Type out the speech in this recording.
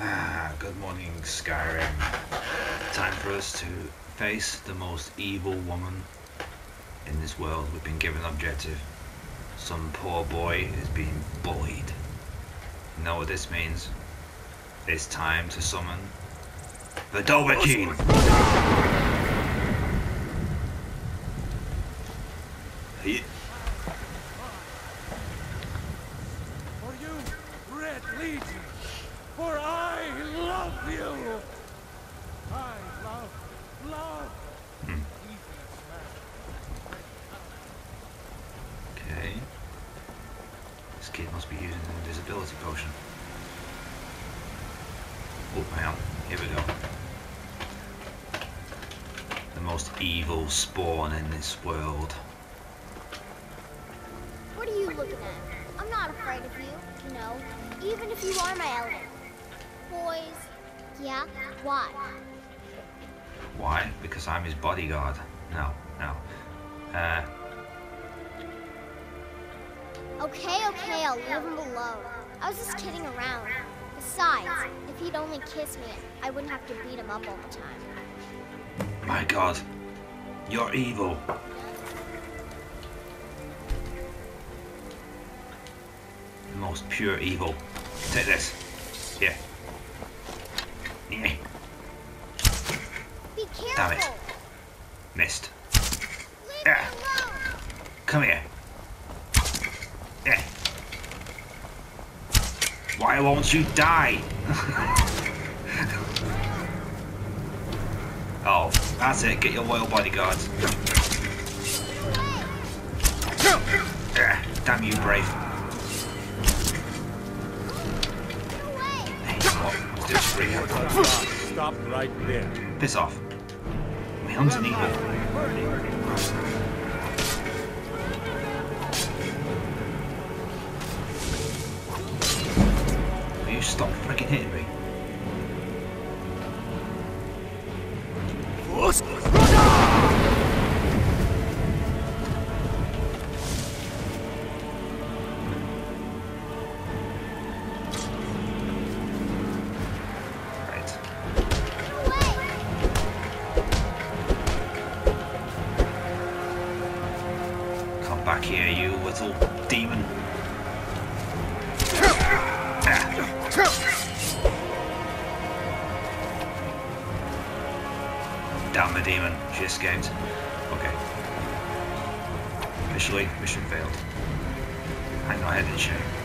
Ah, good morning, Skyrim. Time for us to face the most evil woman in this world. We've been given an objective. Some poor boy is being bullied. You know what this means? It's time to summon the Dovahkiin. For you, Red Legion, for I love you. I love, love. Okay. This kid must be using an invisibility potion. Oh, hang on. Here we go. The most evil spawn in this world. What are you looking at? I'm not afraid of you, you know, even if you are my element. Boys, yeah, why? Why? Because I'm his bodyguard. No, no. Uh, Okay, okay, I'll leave him alone. I was just kidding around. Besides, if he'd only kiss me, I wouldn't have to beat him up all the time. my god. You're evil. The most pure evil. Take this. Here. Yeah. Damn it. Missed. Yeah. Come here. Yeah. Why won't you die? oh, that's it. Get your loyal bodyguards. Yeah, damn you, Braith. Get! Hey, you know what? Let's do a spree out. Stop right there. Piss off. You stop freaking hitting me? Come back here, you little demon. Damn the demon. She escaped. Okay. Officially, mission failed. Hang my head in shame.